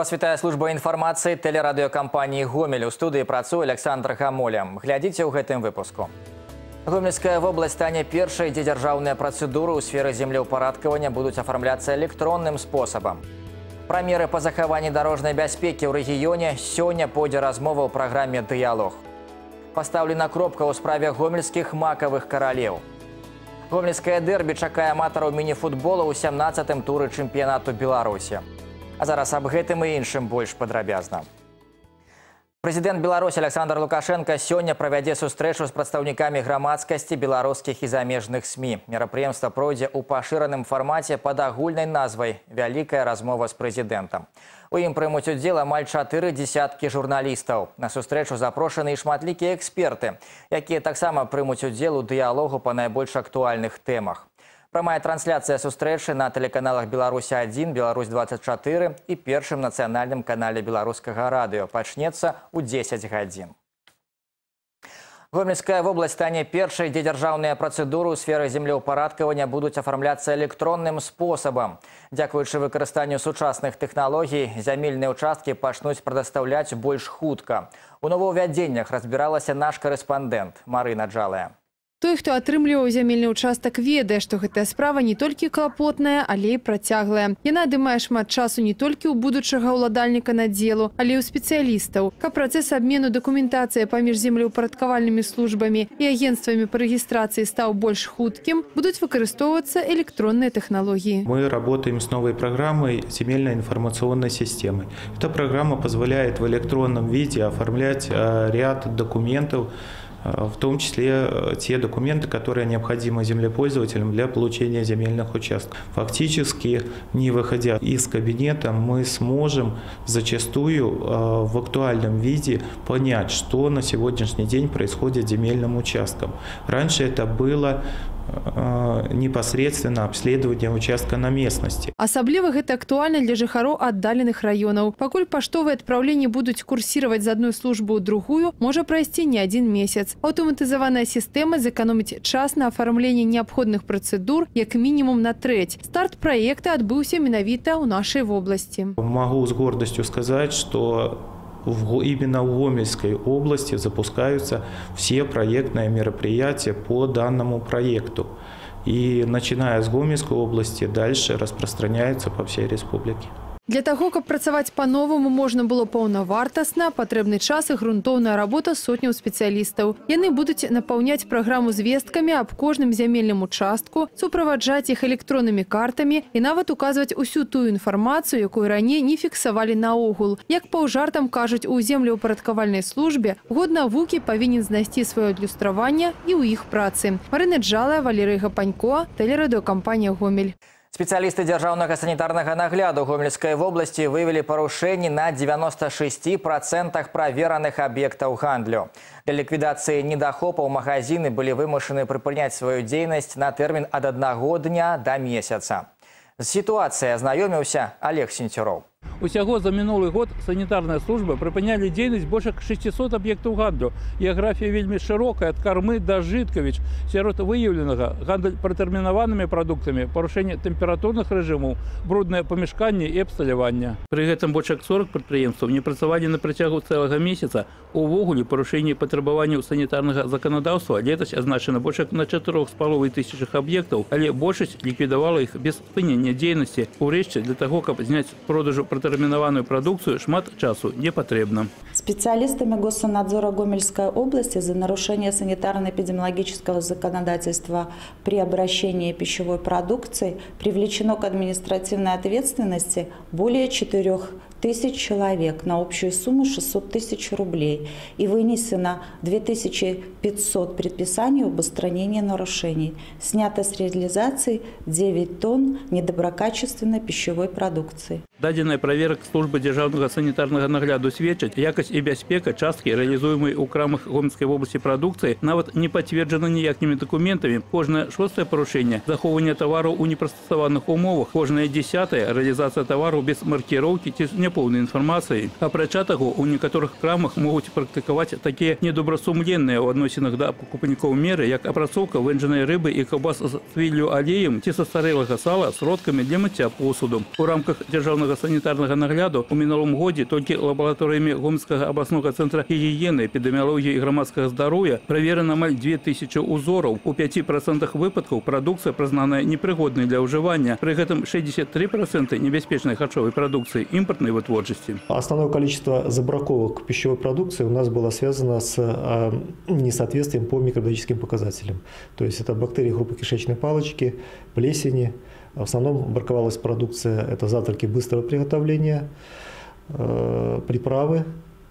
Вас вітае служба інфармацыі тэлерадыёкампаніі гомель у студыі працуе Александр Гамоля. Глядзіце ў гэтым выпуску. Гомельская вобласць стане першай, дзе дзяржаўныя працэдуры ў сферы землеўпарадкавання будуць афармляцца электронным спосабам. Пра меры па захаванні дарожнай бяспекі ў рэгіёне сёння пойдзе размова ў праграме дыялог. Пастаўлена кропка ў справе гомельскіх макавых каралеў. Гомельская дэрбі чакае аматараў мініфутбола ў 17 туры чэмпіянату Беларусі. А зараз аб гэтым і іншым больш падрабязна. Прэзідэнт Беларусі Александр Лукашенко сёння правядзе сустрэчу з прадстаўнікамі грамадскасці беларускіх і замежных СМі. Мерапрыемства пройдзе ў пашыраным фармаце пад агульнай назвай вялікая размова з прэзідэнтам. У ім прымуць удзел амаль чатыры дзясяткі журналістаў. На сустрэчу запрошаны і шматлікія эксперты, якія таксама прымуць удзел у дыялогу па найбольш актуальных тэмах. Прамая трансляцыя сустрэчы на тэлеканалах Беларусь-1, Беларусь-24 і першым нацыянальным канале беларускага радыё пачнецца ў 10 гадзін. Гомельская вобласць стане першай, дзе дзяржаўныя працэдуры ў сферы землеўпарадкавання будуць афармляцца электронным спосабам. Дзякуючы выкарыстанню сучасных тэхналогій зямельныя ўчасткі пачнуць прадастаўляць больш хутка. У новаўвядзеннях разбіралася наш карэспандэнт Марына Джалая. Той, хто атрымліваў зямельны ўчастак, ведае, што гэтая справа не толькі клапотная, але і працяглая. Яна адымае шмат часу не толькі ў будучага ўладальніка надзелу, але і ў спецыялістаў. Каб працэс абмену дакументацыі паміж землеўпарадкавальнымі службамі і агенцтвамі па рэгістрацыі стаў больш хуткім, будуць выкарыстоўвацца электронныя тэхналогіі. Мы работаем с новой программой земельной информационной системы. Эта программа позволяет в электронном виде оформлять э, ряд документов, Э, в том числе э, те документы, которые необходимы землепользователям для получения земельных участков. Фактически, не выходя из кабинета, мы сможем зачастую э, в актуальном виде понять, что на сегодняшний день происходит с земельным участком. Раньше это было Э, непосредственно обследование участка на местности. Асабліва гэта актуальна для жыхароў аддаленых раёнаў. Пакуль паштовыя адпраўленні будуць курсировать з адной службы ў другую, можа прайсці не адзін месяц. Аўтаматызаваная сістэма зэканоміць час на афармленне неабходных працэдур як мінімум на трэць. Старт праекта адбыўся менавіта ў нашай вобласці. Магу з гордасцю сказаць, што в, именно в Гомельской области запускаются все проектные мероприятия по данному проекту. И начиная с Гомельской области, дальше распространяются по всей республике. Для таго, каб працаваць па-новаму можна было паўнавартасна, патрэбны час і грунтоўная работа сотняў спецыялістаў. Яны будуць напаўняць праграму звесткамі аб кожным зямельным участку, суправаджаць іх электроннымі картамі і нават указваць усю тую інфармацыю, якую раней не фіксавалі наогул. Як паўжартам кажуць у землеўпарадкавальнай службе, год навукі павінен знайсці сваё адлюстраванне і ў іх працы. Марына Джалая, Валерый Гапанько, тэлерадыёкампанія Гомель. Спецыялісты дзяржаўнага санітарнага нагляду гомельскай вобласці выявілі парушэнні на 96 процентах правераных аб'ектаў гандлю. Для ліквідацыі недахопаў магазины былі вымушаны прыпыняць сваю дзейнасць на тэрмін ад аднаго дня да месяца. З сітуацыяй азнаёміўся Олег Сенцюроў. Усяго за мінулы год санітарная служба прыпынялі дзейнасць больш 600 аб'ектаў гандлю. Геаграфія вельмі шырокая ад кармы да жыткавіч. Сярод выяўленага гандаль пратэрмінаванымі прадуктамі, парушэнне тэмпературных рэжымаў, бруднае памяшканне і абсталявання. Пры гэтым больш як 40 прадпрыемстваў не працавалі на працягу цэлага месяца. Увогуле парушэнні патрабаванняў санітарнага заканадаўства летась азначана больш як на 4 з паловай тысячах аб'ектаў, але большасць ліквідавала іх без спынення дзейнасці. Урэшце для таго, каб зняць продажу пратэрмінаваную прадукцыю шмат часу не патрэбна. Специалистами Госсанадзора Гомельской области за нарушение санитарно-эпидемиологического законодательства при обращении пищевой продукции привлечено к административной ответственности более 4 тысяч человек на общую сумму 600 тысяч рублей и вынесено 2500 предписаний об устранении нарушений. Снято с реализации 9 тонн недоброкачественной пищевой продукции Дадзеная праверак службы дзяржаўнага санітарнага нагляду сведчаць, якасць і бяспека часткі, рэалізуемай у крамах гомельскай вобласці прадукцыі, нават не пацверджана ніякімі дакументамі. Кожнае шостае парушэнне захоўванне тавару ў непрыстасаваных умовах, кожнае дзесятае рэалізацыя тавару без маркіроўкі ці няпоўнай інфармацыі. Апрача таго, у некаторых крамах могуць практыкаваць такія недобрасумленныя ў адносінах да пакупнікоў меры, як апрацоўка вэнджанай рыбы і кабас з цвіллю алеем ці састарэлага сала сродкамі для мыцця посуду. У рамках дзяржаўнага экспертнага санітарнага нагляду у мінулым годзе толькі лабараторыямі гомельскага абласнога цэнтра гігіены эпідэміялогіі і грамадскага здароўя праверана амаль 2000 узораў у 5 процентах выпадкаў прадукцыя прызнаная непрыгоднай для ўжывання пры гэтым 63 проценты небяспечнай харчовай прадукцыі імпартнай вытворчасці Основное количество забраковок пищевой продукции у нас было связано с а, несоответствием по микробиологическим показателям. То есть это бактерии группы кишечной палочки, плесени. В основном браковалась продукция, это завтраки быстрого приготовления, э, приправы,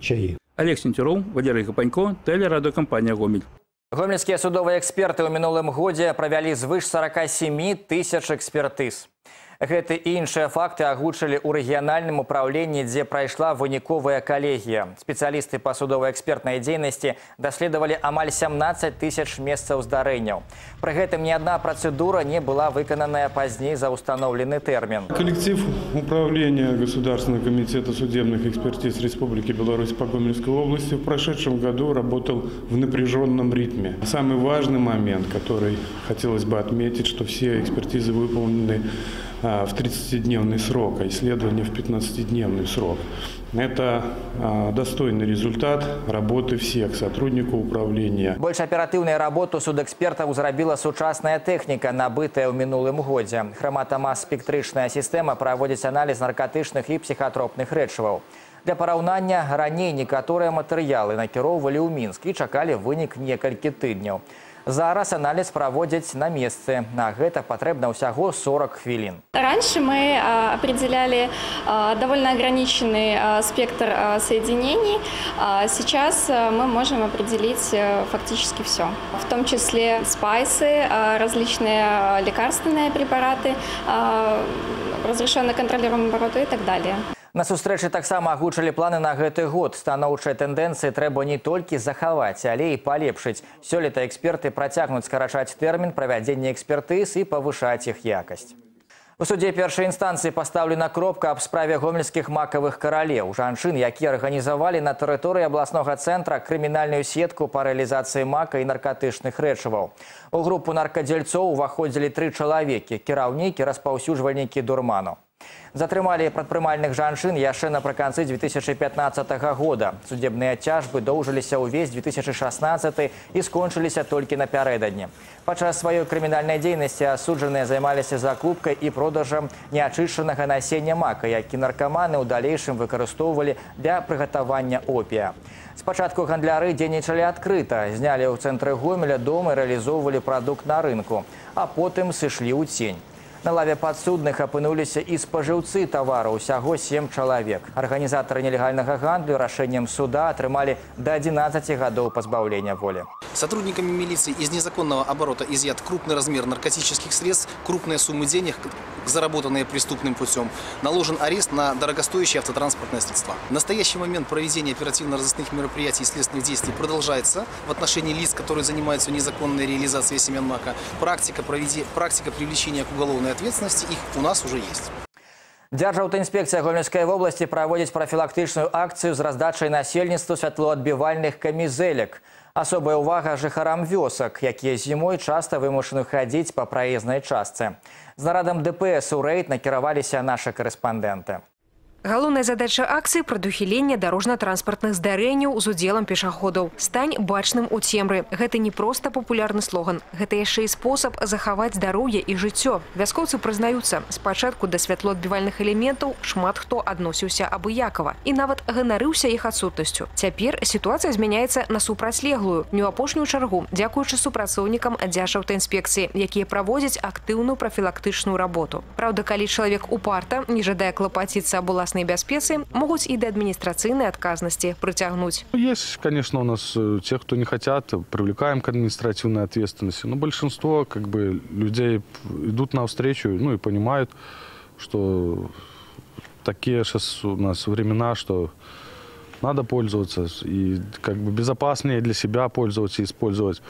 чаи. Олег Сенцюроў, Валерый Гапанько, тэлерадыокампанія Гомель. Гомельскія судовыя эксперты ў мінулым годзе правялі звыш 47 тысяч экспертыз. Гэты і іншыя факты агучылі ў рэгіянальным управленні, дзе прайшла выніковая калегія. Спецыялісты па судовай экспертнай дзейнасці даследавалі амаль 17 тысяч месцаў здарэнняў. Пры гэтым ні адна працэдура не была выкананая пазней за установлены тэрмін. Коллектив управления Государственного комитета судебных экспертиз Республики Беларусь по Гомельской области в прошедшем году работал в напряженном ритме. Самый важный момент, который хотелось бы отметить, что все экспертизы выполнены а, в 30-дневный срок, а исследования в 15-дневный срок. Это а, достойный результат работы всех сотрудников управления. Больш аператыўнай работу судэкспертаў зрабіла сучасная тэхніка, набытая ў мінулым годзе. Храматамас-спектрычная сістэма праводзіць аналіз наркатычных і псіхатропных рэчываў. Для параўнання раней некаторыя матэрыялы накіроўвалі ў мінск і чакалі вынік некалькі тыдняў. Зараз аналіз праводзяць на месцы. На гэта патрэбна ўсяго 40 хвілін. Раньше мы а, определяли а, довольно ограниченный а, спектр а, соединений. А Сейчас а, мы можем определить а, фактически все, в том числе спайсы, а, различные а, лекарственные препараты, а, разрешенные контролируемые обороты и так далее. На сустрэчы таксама агучылі планы на гэты год. Станоўчыя тэндэнцыі трэба не толькі захаваць, але і палепшыць. Сёлета эксперты працягнуць скарачаць тэрмін правядзення экспертыз і павышаць іх якасць. У судзе першай інстанцыі пастаўлена кропка аб справе гомельскіх макавых каралеў. Жанчын, якія арганізавалі на тэрыторыі абласнога цэнтра крымінальную сетку па рэалізацыі мака і наркатычных рэчываў. У групу наркадзельцоў уваходзілі тры чалавекі, кіраўнікі, распаўсюджвальнікі дурману. Затрымалі прадпрымальных жанчын яшчэ напрыканцы 2015 года. Судебныя цяжбы доўжыліся ўвесь 2016 і скончыліся толькі напярэдадні. Падчас сваёй крымінальнай дзейнасці асуджаныя займаліся закупкай і продажам неачышчанага насення мака, які наркаманы ў далейшым выкарыстоўвалі для прыгатавання опія. Спачатку гандляры дзейнічалі адкрыта, знялі ў цэнтры гомеля дом і рэалізоўвалі прадукт на рынку, а потым сышлі ў цень. На лаве падсудных апынуліся і спажыўцы тавару усяго сем чалавек. Арганізатары нелегальнага гандлю рашэннем суда атрымалі да 11 гадоў пазбаўлення волі. Сотрудниками милиции из незаконного оборота изъят крупный размер наркотических средств, крупные суммы денег, заработанные преступным путем. Наложен арест на дорогостоящие автотранспортные средства. В настоящий момент проведение оперативно-розыскных мероприятий и следственных действий продолжается в отношении лиц, которые занимаются незаконной реализацией семян мака. Практика, проведи... Практика привлечения к уголовной ответственности их у нас уже есть. Дзяржаўтаінспекцыя гомельскай вобласці праводзіць прафілактычную акцыю з раздачай насельніцтву святлоадбівальных камізэлек. Асобая ўвага жыхарам вёсак, якія зімой часта вымушаны хадзіць па праезнай частцы. З нарадам ДПС у рэйд накіраваліся нашы карэспандэнты. Галоўная задача акцыі прадухіленне дарожна-транспартных здарэнняў з удзелам пешаходаў. Стань бачным у цемры. Гэта не проста папулярны слоган. Гэта яшчэ і спосаб захаваць здароўе і жыццё. Вяскоўцы прызнаюцца, спачатку да святлоадбівальных элементаў шмат хто адносіўся абыякава і нават ганарыўся іх адсутнасцю. Цяпер сітуацыя змяняецца на супрацьлеглую. Не ў апошнюю чаргу, дзякуючы супрацоўнікам дзяржаўтаінспекцыі, якія праводзяць актыўную прафілактычную работу. Праўда, калі чалавек упарта не жадае клапаціцца аб уласнай бяспецы, могуць і да адміністрацыйнай адказнасці прыцягнуць. Есть, конечно, у нас э, те, кто не хотят, привлекаем к административной ответственности. Но большинство как бы, людей идут навстречу ну, и понимают, что такие сейчас у нас времена, что надо пользоваться и как бы безопаснее для себя пользоваться и использовать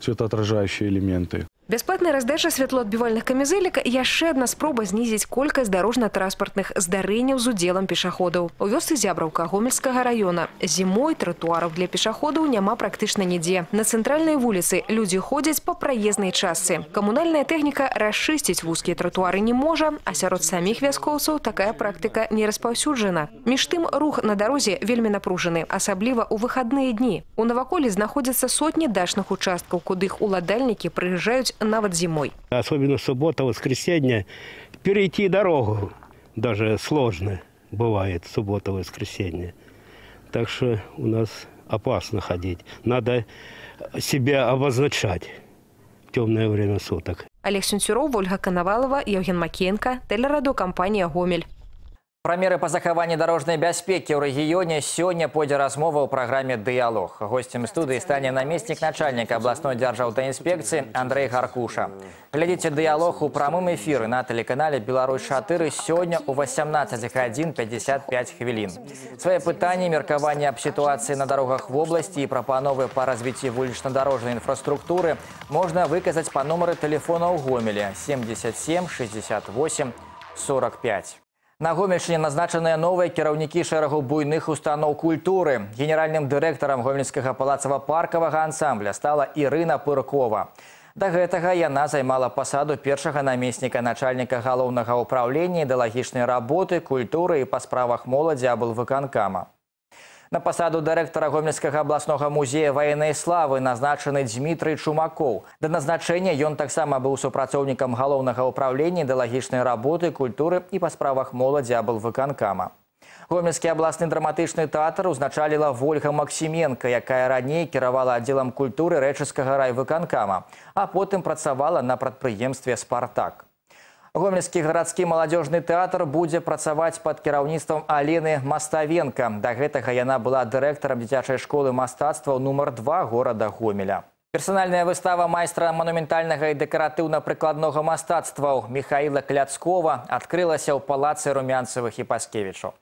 светоотражающие элементы. Бясплатная раздача святлоадбівальных камізэлек яшчэ адна спроба знізіць колькасць дарожна-транспартных здарэнняў з удзелам пешаходаў. У вёсцы зябраўка гомельскага района зімой тротуараў для пешаходаў няма практычна нідзе. На цэнтральнай вуліцы людзі ходзяць па праезнай частцы. Камунальная тэхніка расчысціць вузкія тротуары не можа, а сярод саміх вяскоўцаў такая практыка не распаўсюджана. Між тым рух на дарозе вельмі напружаны, асабліва ў выхадныя дні. У наваколі знаходзяцца сотні дачных участкаў, куды іх уладальнікі прыязджаюць нават зимой. Особенно суббота, воскресенье. Перейти дорогу даже сложно бывает суббота, воскресенье. Так что у нас опасно ходить. Надо себя обозначать в темное время суток. Олег Сюнцюров, Ольга Коновалова, Евген Макенко, телерадиокомпания «Гомель». Пра меры па захаванні дарожнай бяспекі ў рэгіёне сёння пойдзе размова ў праграме дыялог. Госцем студыі стане намеснік начальніка абласной дзяржаўнай інспекцыі Андрей Гаркуша. Глядзіце дыялог у прамым эфіры на тэлеканале Беларусь 4 сёння ў 18 гадзін 55 хвілін. Свае пытанні, меркаванне аб сітуацыі на дарогах вобласці і прапановы па развіцці вулічна-дарожнай інфраструктуры можна выказаць па нумары тэлефона ў Гомеле 77 68 45. На Гомельшыне назначаныя новыя кіраўнікі шэрагу буйных устаноў культуры. Генеральным дырэктарам гомельскага палацава-паркавага ансамбля стала Ірына Пыркова. Да гэтага яна займала пасаду першага намесніка начальніка галоўнага ўпраўлення ідэалагічнай работы, культуры і па справах моладзі аблвыканкама. На пасаду дырэктара гомельскага абласнога музея ваеннай славы назначаны Дмітрый Чумакоў. Да назначэння ён таксама быў супрацоўнікам галоўнага ўпраўлення ідэалагічнай работы, культуры і па справах моладзі аблвыканкама. Гомельскі абласны драматычны тэатр узначаліла Вольга Максіменка, якая раней кіравала аддзелам культуры рэчыскага райвыканкама, а потым працавала на прадпрыемстве «Спартак». Гомельскі гарадскі маладзёжны тэатр будзе працаваць пад кіраўніцтвам Алены Маставенко. Да гэтага яна была дырэктарам дзіцячай школы мастацтваў нумар 2 горада Гомеля. Персанальная выстава майстра манументальнага і дэкаратыўна-прыкладнога мастацтваў Михаіла Кляцкова адкрылася ў палацы румянцевых і паскевічу.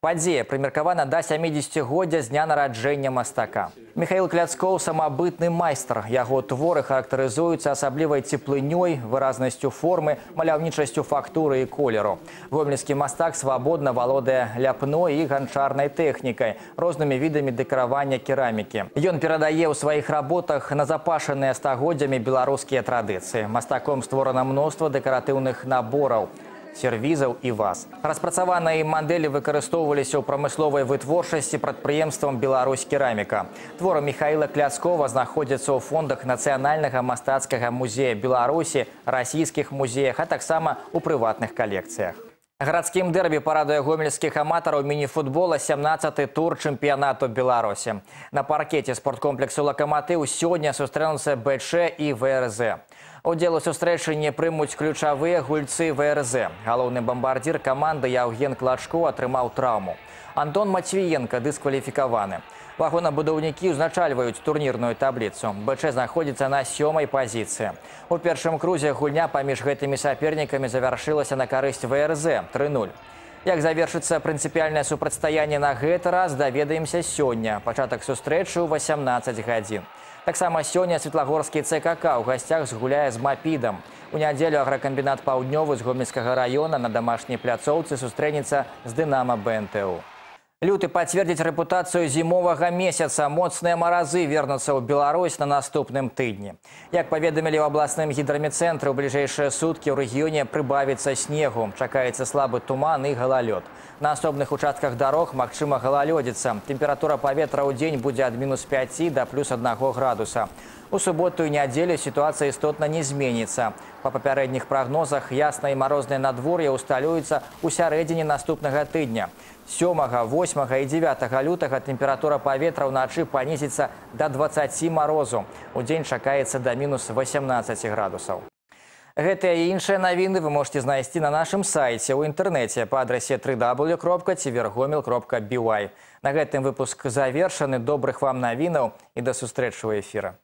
Падзея прымеркавана да 70годдзя з дня нараджэння мастака. Михаил Кляцкоў самабытны майстар. Яго творы характарызуюцца асаблівай цеплынёй, выразнасцю формы, маляўнічасцю фактуры і колеру. Гомельскі мастак свабодна валодае ляпной і ганчарнай тэхнікай, рознымі відамі дэкаравання керамікі. Ён перадае ў сваіх работах назапашаныя стагоддзямі беларускія традыцыі. Мастаком створана мноства дэкаратыўных набораў сервізаў і вас. Распрацаваныя мадэлі выкарыстоўваліся ў прамысловай вытворчасці прадпрыемствам Беларусь кераміка. Творы Михаіла Кляцкова знаходзяцца ў фондах нацыянальнага мастацкага музея Беларусі, расійскіх музеях, а таксама ў прыватных калекцыях. Гарадскім дэрбі парадуе гомельскіх аматараў міні-футбола 17 тур чэмпіянату Беларусі. На паркеце спорткомплексу «Лакаматыў» сёння сустрэнуцца БЧ і ВРЗ. Удзел у сустрэчы не прымуць ключавыя гульцы ВРЗ. Галоўны бамбардзір каманды Яўген Клачко атрымаў траўму. Антон Мацвіенко дыскваліфікаваны. Вагонабудаўнікі ўзначальваюць турнірную табліцу. БЧ знаходзіцца на сёмай пазіцыі. У першым крузе гульня паміж гэтымі сапернікамі завяршылася на карысць ВРЗ 3-0. Як завершыцца прынцыпіяльнае супрацьстаянне на гэты раз, даведаемся сёння. Пачатак сустрэчы ў 18 гадзін. Таксама сёння светлагорскі ЦКК ў гасцях згуляе з мапідам. У нядзелю агракамбінат паўднёвы з гомельскага раёна на дамашняй пляцоўцы сустрэнецца з дынама БНТУ. Люты пацвердзіць рэпутацыю зімовага месяца. Моцныя маразы вернуцца ў Беларусь на наступным тыдні. Як паведамілі ў абласным гідрамецэнтры, у бліжэйшыя суткі ў рэгіёне прыбавіцца снегу. Чакаецца слабы туман і галалёд. На асобных участках дарог магчыма галалёдзіца. Тэмпература паветра ў дзень будзе ад мінус 5 да плюс 1 градуса. У суботу і нядзелю сітуацыя істотна не зменіцца. Па папярэдніх прагнозах ясна і марознае надвор'е ўсталюецца ў сярэдзіне наступнага тыдня. 7, 8 і 9 лютага тэмпература паветра ўначы панізіцца да 20 марозу. У дзень чакаецца да мінус 18 градусаў. Гэтыя і іншыя навіны вы можете знайсці на нашым сайце ў інтэрнэце па адрасе 3w.цівергомел.by. На гэтым выпуск завершаны добрых вам навінаў і да сустрэчы ў эфіра.